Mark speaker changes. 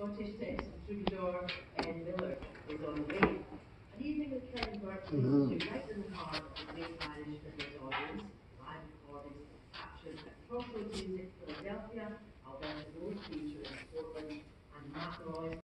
Speaker 1: Scottish Text and Troubadour and Miller is on the way. An evening with Kevin Burke mm
Speaker 2: Mhm.
Speaker 1: right in the heart of the great management audience, live recordings captured at Crossroads Music, Philadelphia, Alberta Rose Theatre in Portland, and Matt Roy's